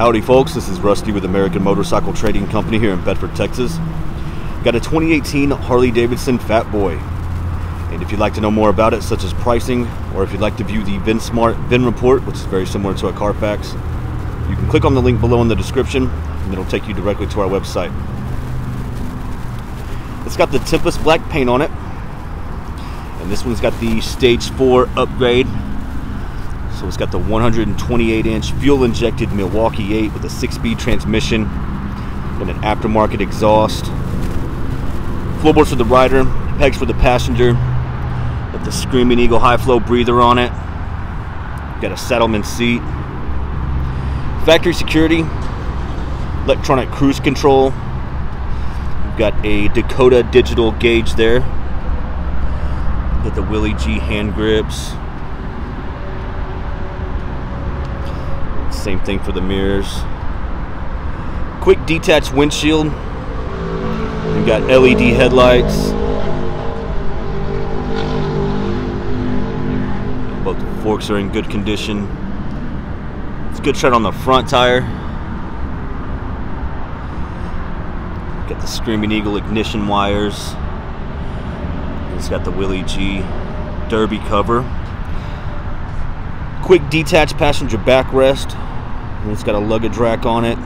Howdy, folks. This is Rusty with American Motorcycle Trading Company here in Bedford, Texas. Got a 2018 Harley Davidson Fat Boy. And if you'd like to know more about it, such as pricing, or if you'd like to view the VinSmart VIN report, which is very similar to a Carfax, you can click on the link below in the description, and it'll take you directly to our website. It's got the Tempest black paint on it, and this one's got the Stage 4 upgrade so it's got the 128 inch fuel injected Milwaukee 8 with a 6 speed transmission and an aftermarket exhaust. Floorboards for the rider, pegs for the passenger. Got the Screaming Eagle high flow breather on it. Got a Saddlemen seat. Factory security, electronic cruise control. We've got a Dakota digital gauge there. Got the Willie G hand grips. Same thing for the mirrors. Quick detached windshield. We've got LED headlights. Both forks are in good condition. It's good tread on the front tire. Got the Screaming Eagle ignition wires. It's got the Willie G Derby cover. Quick detached passenger backrest. It's got a luggage rack on it.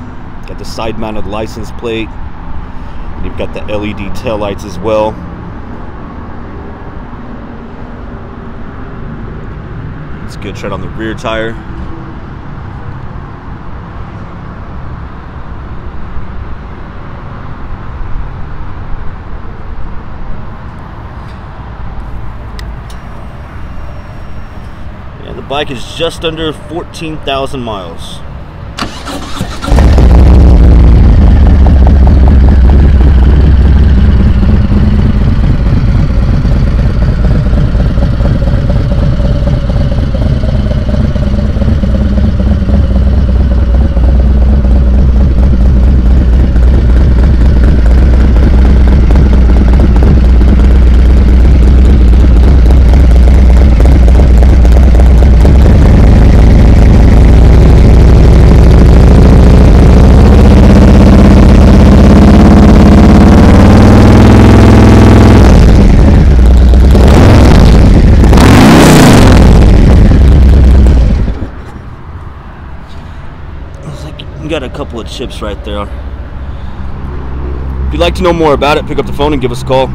Got the side mounted license plate. And you've got the LED tail lights as well. It's good tread on the rear tire. Bike is just under 14,000 miles. Got a couple of chips right there. If you'd like to know more about it, pick up the phone and give us a call.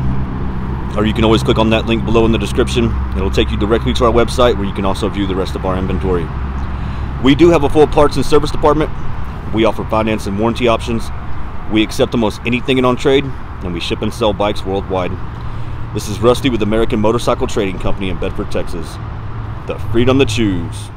Or you can always click on that link below in the description. It'll take you directly to our website where you can also view the rest of our inventory. We do have a full parts and service department. We offer finance and warranty options. We accept almost anything in on trade, and we ship and sell bikes worldwide. This is Rusty with American Motorcycle Trading Company in Bedford, Texas. The freedom to choose.